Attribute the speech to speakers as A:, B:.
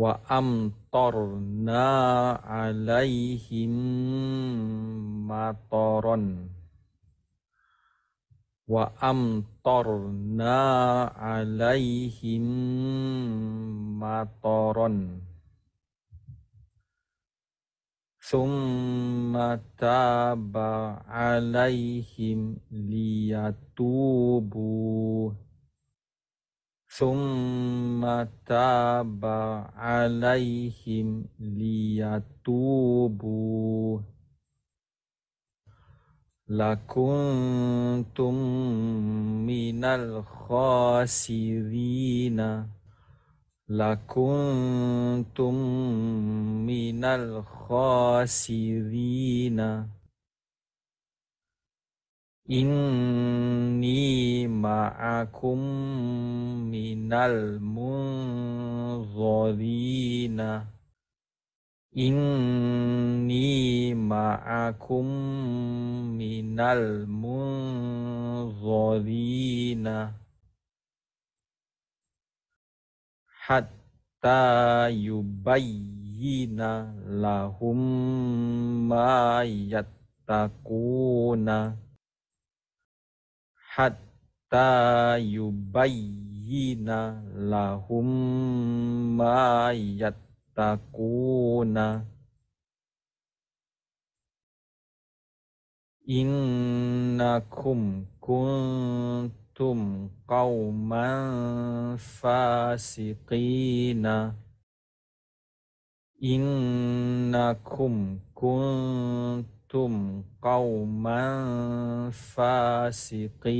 A: wa amtorna alaihim matoron wa amtorna alaihim matoron summa taba alaihim liyatubu ثم تاب عليهم ليتوبوا. لكنتم من الخاسرين. لكنتم من الخاسرين. إني معكم من المنظرين إني معكم من المنظرين حتى يبين لهم ما يتقون حتى hatta yubayyina lahum ma yattaquna innakum kuntum qauman fasiqina innakum kuntum kuntum qauman fasiqina